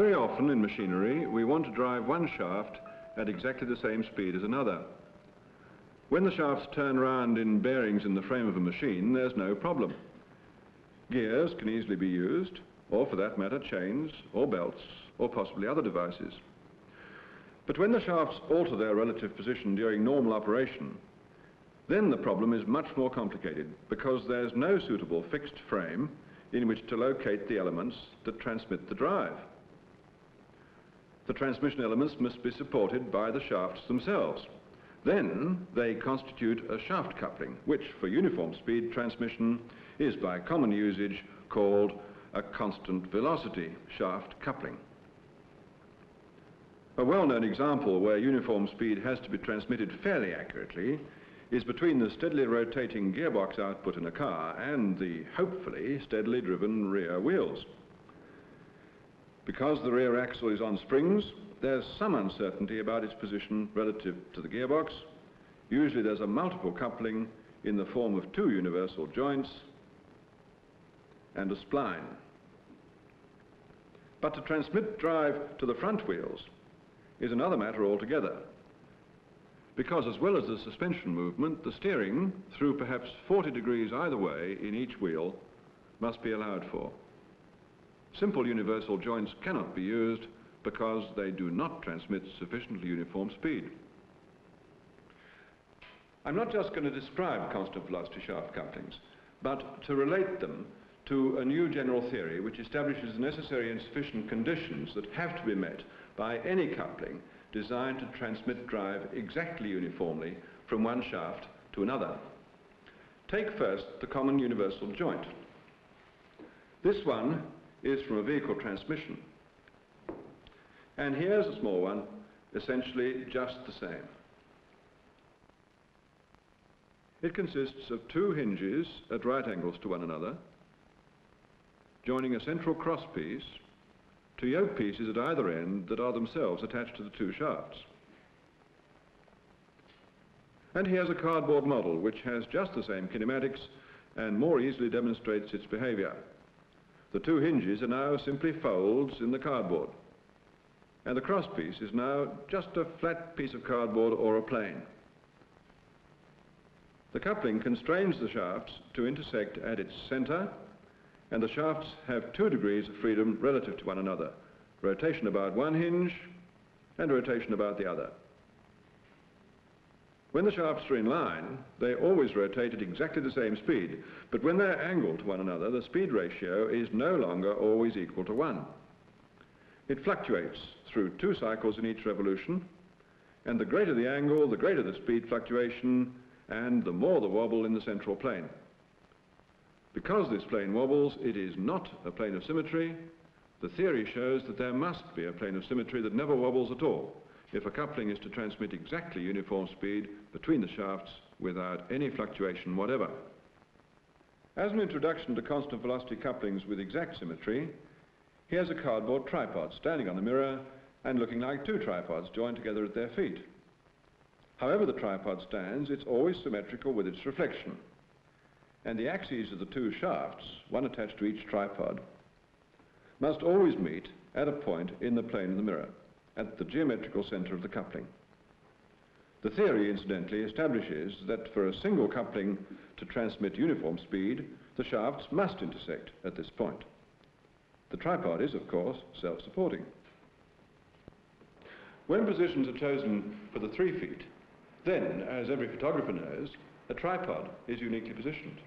Very often in machinery, we want to drive one shaft at exactly the same speed as another. When the shafts turn round in bearings in the frame of a machine, there's no problem. Gears can easily be used, or for that matter, chains, or belts, or possibly other devices. But when the shafts alter their relative position during normal operation, then the problem is much more complicated because there's no suitable fixed frame in which to locate the elements that transmit the drive. The transmission elements must be supported by the shafts themselves. Then they constitute a shaft coupling, which for uniform speed transmission is by common usage called a constant velocity shaft coupling. A well-known example where uniform speed has to be transmitted fairly accurately is between the steadily rotating gearbox output in a car and the hopefully steadily driven rear wheels. Because the rear axle is on springs, there's some uncertainty about its position relative to the gearbox. Usually there's a multiple coupling in the form of two universal joints and a spline. But to transmit drive to the front wheels is another matter altogether. Because as well as the suspension movement, the steering, through perhaps 40 degrees either way in each wheel, must be allowed for. Simple universal joints cannot be used because they do not transmit sufficiently uniform speed. I'm not just going to describe constant velocity shaft couplings, but to relate them to a new general theory which establishes the necessary and sufficient conditions that have to be met by any coupling designed to transmit drive exactly uniformly from one shaft to another. Take first the common universal joint. This one is from a vehicle transmission. And here's a small one, essentially just the same. It consists of two hinges at right angles to one another, joining a central crosspiece to yoke pieces at either end that are themselves attached to the two shafts. And here's a cardboard model which has just the same kinematics and more easily demonstrates its behavior. The two hinges are now simply folds in the cardboard. And the crosspiece is now just a flat piece of cardboard or a plane. The coupling constrains the shafts to intersect at its center and the shafts have two degrees of freedom relative to one another, rotation about one hinge and rotation about the other. When the shafts are in line, they always rotate at exactly the same speed, but when they're angled to one another, the speed ratio is no longer always equal to one. It fluctuates through two cycles in each revolution, and the greater the angle, the greater the speed fluctuation, and the more the wobble in the central plane. Because this plane wobbles, it is not a plane of symmetry. The theory shows that there must be a plane of symmetry that never wobbles at all if a coupling is to transmit exactly uniform speed between the shafts without any fluctuation whatever. As an introduction to constant velocity couplings with exact symmetry, here's a cardboard tripod standing on a mirror and looking like two tripods joined together at their feet. However the tripod stands, it's always symmetrical with its reflection and the axes of the two shafts, one attached to each tripod, must always meet at a point in the plane of the mirror, at the geometrical center of the coupling. The theory, incidentally, establishes that for a single coupling to transmit uniform speed, the shafts must intersect at this point. The tripod is, of course, self-supporting. When positions are chosen for the three feet, then, as every photographer knows, a tripod is uniquely positioned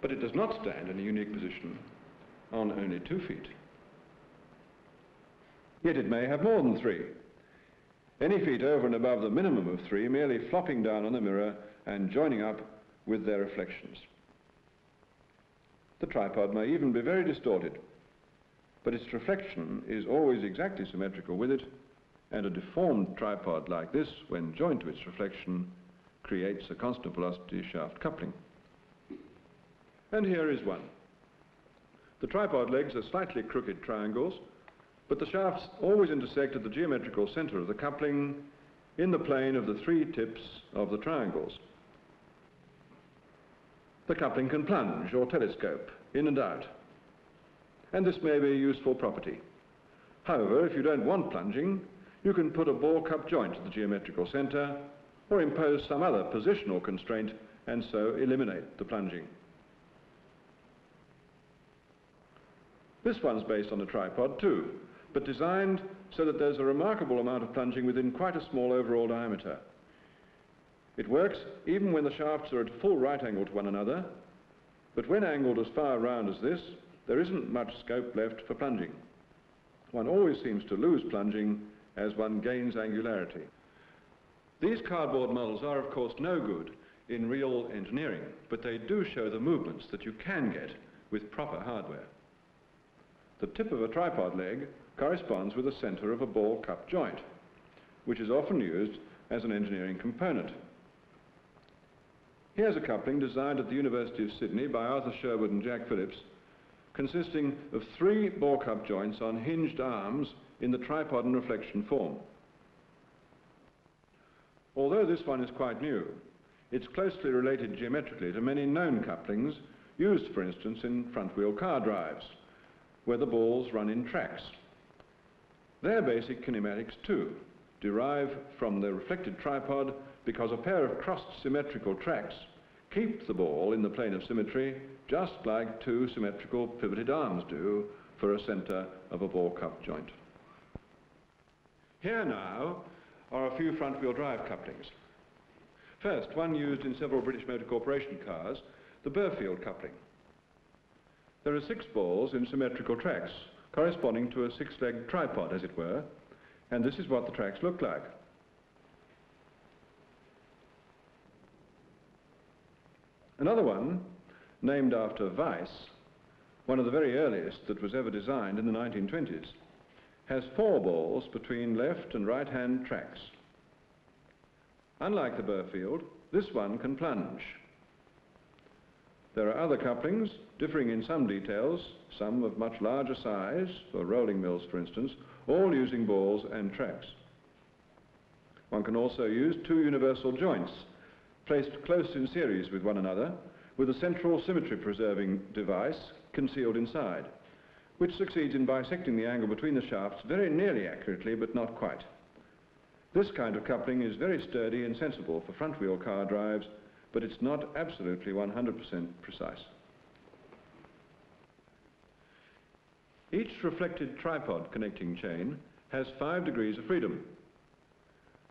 but it does not stand in a unique position on only two feet. Yet it may have more than three. Any feet over and above the minimum of three merely flopping down on the mirror and joining up with their reflections. The tripod may even be very distorted, but its reflection is always exactly symmetrical with it, and a deformed tripod like this, when joined to its reflection, creates a constant velocity shaft coupling. And here is one. The tripod legs are slightly crooked triangles, but the shafts always intersect at the geometrical center of the coupling in the plane of the three tips of the triangles. The coupling can plunge or telescope in and out, and this may be a useful property. However, if you don't want plunging, you can put a ball cup joint at the geometrical centre or impose some other positional constraint and so eliminate the plunging. This one's based on a tripod too, but designed so that there's a remarkable amount of plunging within quite a small overall diameter. It works even when the shafts are at full right angle to one another, but when angled as far round as this, there isn't much scope left for plunging. One always seems to lose plunging as one gains angularity. These cardboard models are, of course, no good in real engineering, but they do show the movements that you can get with proper hardware. The tip of a tripod leg corresponds with the centre of a ball cup joint, which is often used as an engineering component. Here's a coupling designed at the University of Sydney by Arthur Sherwood and Jack Phillips, consisting of three ball cup joints on hinged arms in the tripod and reflection form. Although this one is quite new, it's closely related geometrically to many known couplings used, for instance, in front-wheel car drives, where the balls run in tracks. Their basic kinematics, too, derive from the reflected tripod because a pair of crossed symmetrical tracks keep the ball in the plane of symmetry just like two symmetrical pivoted arms do for a centre of a ball cup joint. Here now are a few front-wheel drive couplings. First, one used in several British Motor Corporation cars, the Birfield coupling. There are six balls in symmetrical tracks, corresponding to a six-legged tripod, as it were, and this is what the tracks look like. Another one, named after Weiss, one of the very earliest that was ever designed in the 1920s, has four balls between left and right-hand tracks. Unlike the Birfield, this one can plunge. There are other couplings, differing in some details, some of much larger size, for rolling mills for instance, all using balls and tracks. One can also use two universal joints, placed close in series with one another, with a central symmetry preserving device concealed inside which succeeds in bisecting the angle between the shafts very nearly accurately, but not quite. This kind of coupling is very sturdy and sensible for front-wheel car drives, but it's not absolutely 100% precise. Each reflected tripod connecting chain has five degrees of freedom.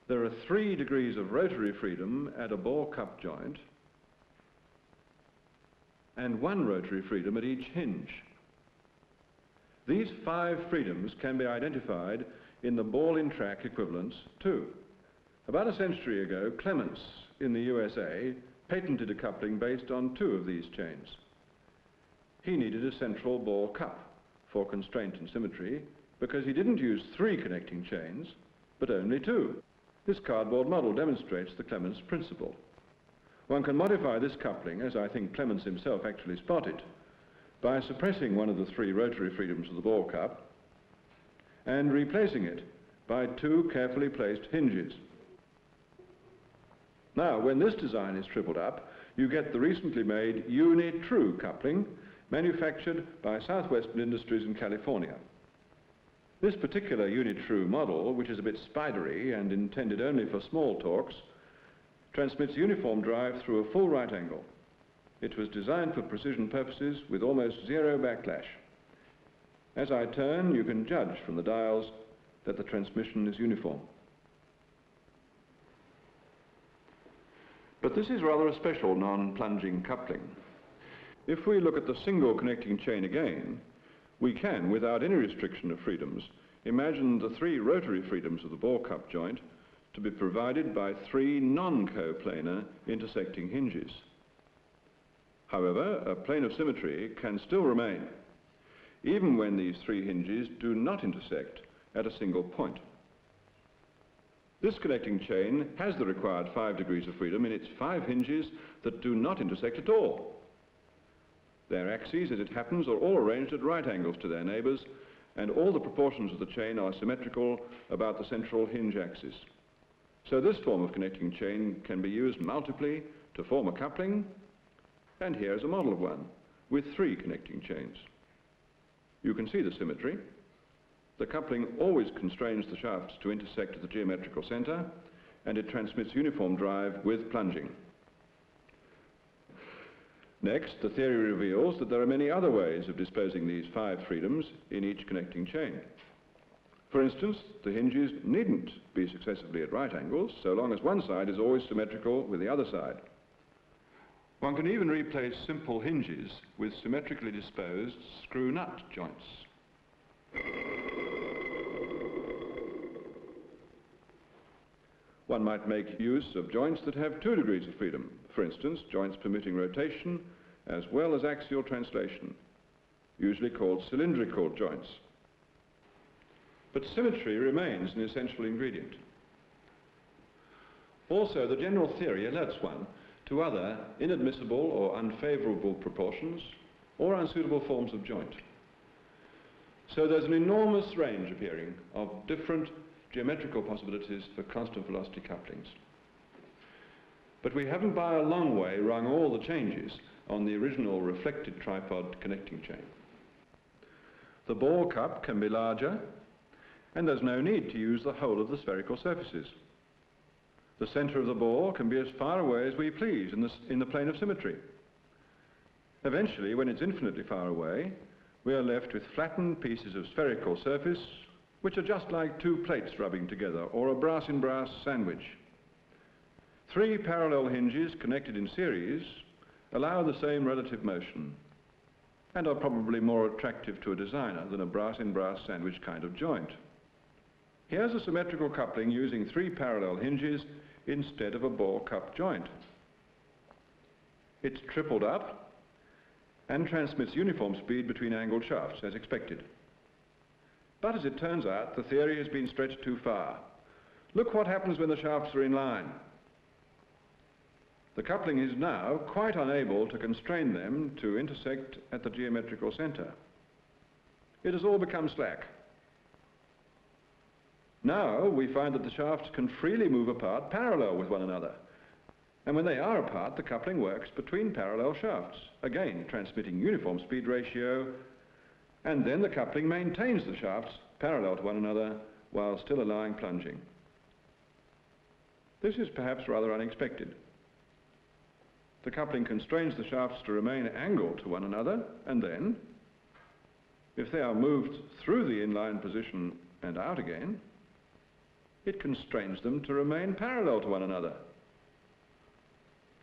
There are three degrees of rotary freedom at a ball cup joint and one rotary freedom at each hinge. These five freedoms can be identified in the ball in track equivalents too. About a century ago, Clemens in the USA patented a coupling based on two of these chains. He needed a central ball cup for constraint and symmetry because he didn't use three connecting chains, but only two. This cardboard model demonstrates the Clemens principle. One can modify this coupling, as I think Clemens himself actually spotted, by suppressing one of the three rotary freedoms of the ball cup and replacing it by two carefully placed hinges. Now, when this design is tripled up, you get the recently made Uni-True coupling manufactured by Southwestern Industries in California. This particular Uni-True model, which is a bit spidery and intended only for small torques, transmits uniform drive through a full right angle. It was designed for precision purposes with almost zero backlash. As I turn, you can judge from the dials that the transmission is uniform. But this is rather a special non-plunging coupling. If we look at the single connecting chain again, we can, without any restriction of freedoms, imagine the three rotary freedoms of the ball cup joint to be provided by three non-coplanar intersecting hinges. However, a plane of symmetry can still remain, even when these three hinges do not intersect at a single point. This connecting chain has the required five degrees of freedom in its five hinges that do not intersect at all. Their axes, as it happens, are all arranged at right angles to their neighbours, and all the proportions of the chain are symmetrical about the central hinge axis. So this form of connecting chain can be used multiply to form a coupling and here is a model of one with three connecting chains. You can see the symmetry. the coupling always constrains the shafts to intersect at the geometrical centre, and it transmits uniform drive with plunging. Next, the theory reveals that there are many other ways of disposing these five freedoms in each connecting chain. For instance, the hinges needn't be successively at right angles, so long as one side is always symmetrical with the other side. One can even replace simple hinges with symmetrically disposed screw nut joints. One might make use of joints that have two degrees of freedom, for instance, joints permitting rotation as well as axial translation, usually called cylindrical joints. But symmetry remains an essential ingredient. Also, the general theory alerts one to other inadmissible or unfavourable proportions or unsuitable forms of joint. So there's an enormous range appearing of different geometrical possibilities for constant velocity couplings. But we haven't by a long way rung all the changes on the original reflected tripod connecting chain. The ball cup can be larger, and there's no need to use the whole of the spherical surfaces. The centre of the ball can be as far away as we please in the, in the plane of symmetry. Eventually, when it's infinitely far away, we are left with flattened pieces of spherical surface which are just like two plates rubbing together or a brass-in-brass -brass sandwich. Three parallel hinges connected in series allow the same relative motion and are probably more attractive to a designer than a brass-in-brass -brass sandwich kind of joint. Here's a symmetrical coupling using three parallel hinges instead of a ball cup joint. It's tripled up and transmits uniform speed between angled shafts as expected. But as it turns out, the theory has been stretched too far. Look what happens when the shafts are in line. The coupling is now quite unable to constrain them to intersect at the geometrical centre. It has all become slack. Now we find that the shafts can freely move apart parallel with one another. And when they are apart, the coupling works between parallel shafts, again transmitting uniform speed ratio, and then the coupling maintains the shafts parallel to one another while still allowing plunging. This is perhaps rather unexpected. The coupling constrains the shafts to remain angled to one another, and then, if they are moved through the inline position and out again, it constrains them to remain parallel to one another.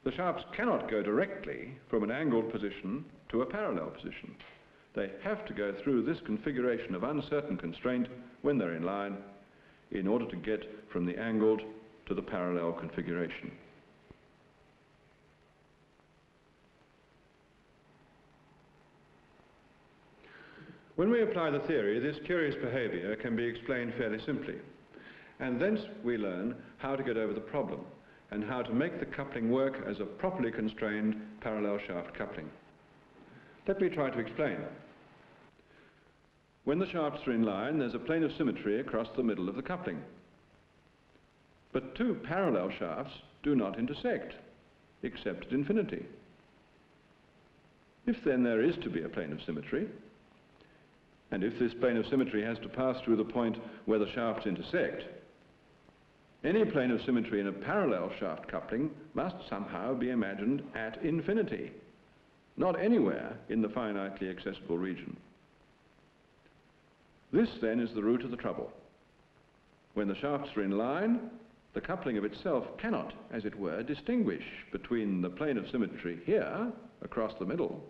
The shafts cannot go directly from an angled position to a parallel position. They have to go through this configuration of uncertain constraint when they're in line in order to get from the angled to the parallel configuration. When we apply the theory, this curious behavior can be explained fairly simply. And thence we learn how to get over the problem and how to make the coupling work as a properly constrained parallel shaft coupling. Let me try to explain. When the shafts are in line, there's a plane of symmetry across the middle of the coupling. But two parallel shafts do not intersect, except at infinity. If then there is to be a plane of symmetry, and if this plane of symmetry has to pass through the point where the shafts intersect, any plane of symmetry in a parallel shaft coupling must somehow be imagined at infinity, not anywhere in the finitely accessible region. This then is the root of the trouble. When the shafts are in line, the coupling of itself cannot, as it were, distinguish between the plane of symmetry here, across the middle,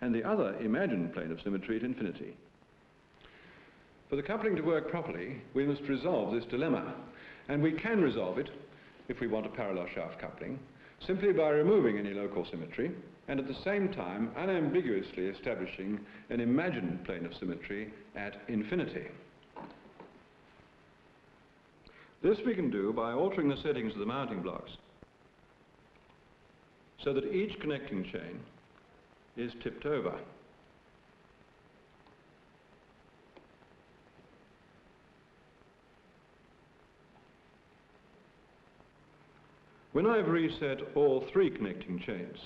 and the other imagined plane of symmetry at infinity. For the coupling to work properly, we must resolve this dilemma and we can resolve it, if we want a parallel shaft coupling, simply by removing any local symmetry and at the same time unambiguously establishing an imagined plane of symmetry at infinity. This we can do by altering the settings of the mounting blocks so that each connecting chain is tipped over. When I've reset all three connecting chains,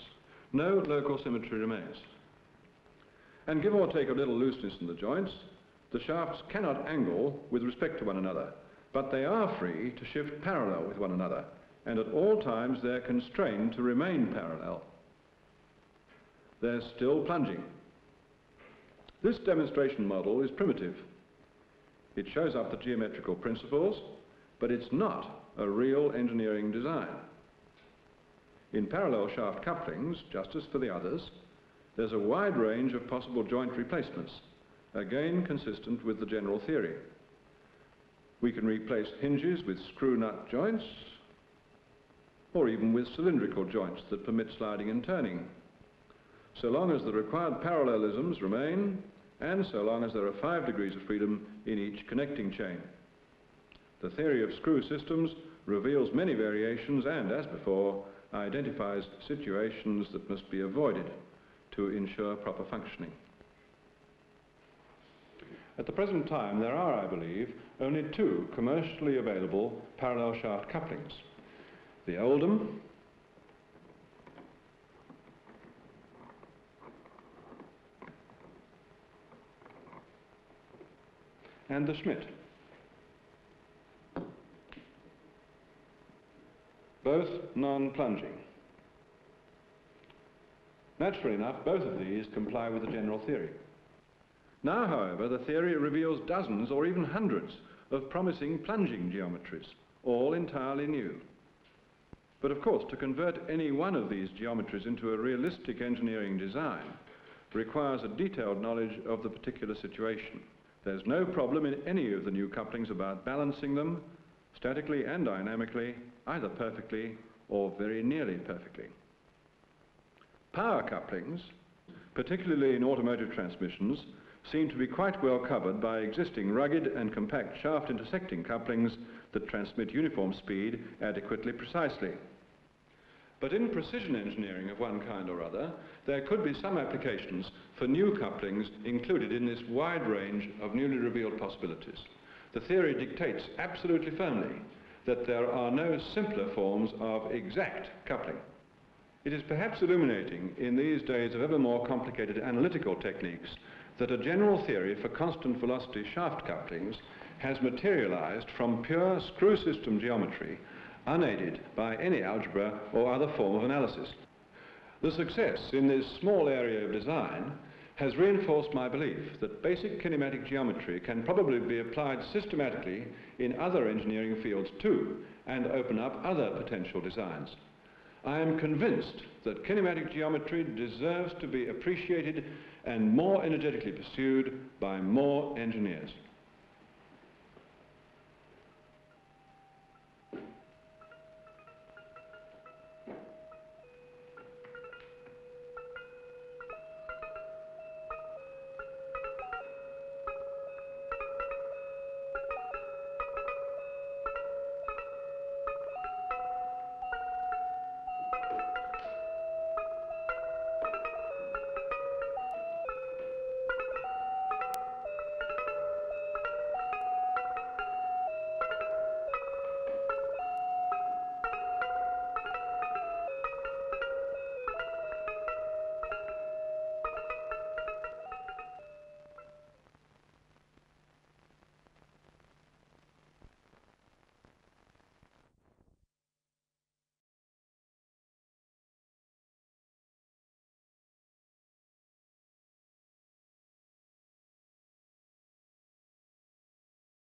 no local symmetry remains. And give or take a little looseness in the joints, the shafts cannot angle with respect to one another, but they are free to shift parallel with one another, and at all times they're constrained to remain parallel. They're still plunging. This demonstration model is primitive. It shows up the geometrical principles, but it's not a real engineering design. In parallel shaft couplings, just as for the others, there's a wide range of possible joint replacements, again consistent with the general theory. We can replace hinges with screw nut joints, or even with cylindrical joints that permit sliding and turning. So long as the required parallelisms remain, and so long as there are five degrees of freedom in each connecting chain. The theory of screw systems reveals many variations and, as before, identifies situations that must be avoided to ensure proper functioning. At the present time, there are, I believe, only two commercially available parallel shaft couplings. The Oldham and the Schmidt. Both non-plunging. Naturally enough, both of these comply with the general theory. Now, however, the theory reveals dozens or even hundreds of promising plunging geometries, all entirely new. But of course, to convert any one of these geometries into a realistic engineering design requires a detailed knowledge of the particular situation. There's no problem in any of the new couplings about balancing them, statically and dynamically, either perfectly or very nearly perfectly. Power couplings, particularly in automotive transmissions, seem to be quite well covered by existing rugged and compact shaft intersecting couplings that transmit uniform speed adequately precisely. But in precision engineering of one kind or other, there could be some applications for new couplings included in this wide range of newly revealed possibilities. The theory dictates absolutely firmly that there are no simpler forms of exact coupling. It is perhaps illuminating in these days of ever more complicated analytical techniques that a general theory for constant velocity shaft couplings has materialized from pure screw system geometry unaided by any algebra or other form of analysis. The success in this small area of design has reinforced my belief that basic kinematic geometry can probably be applied systematically in other engineering fields too and open up other potential designs. I am convinced that kinematic geometry deserves to be appreciated and more energetically pursued by more engineers.